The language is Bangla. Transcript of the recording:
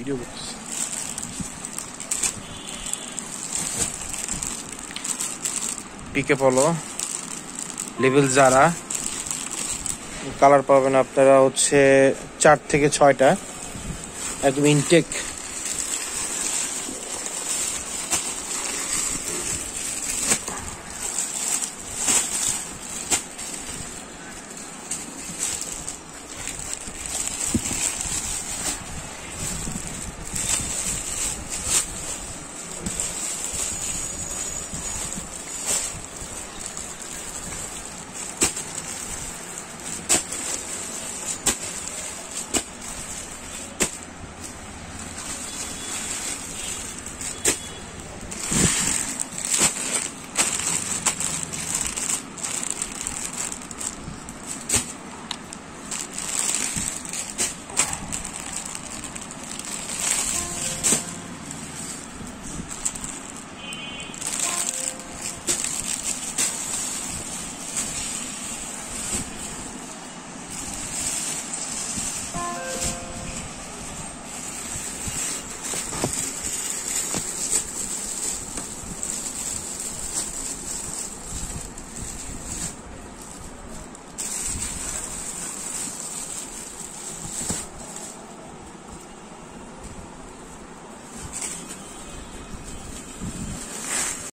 ভিডিও করতেছি পিকে পলো লেভেল যারা কালার পাবেন আপনারা হচ্ছে চার থেকে ছয়টা। একদম ইনটেক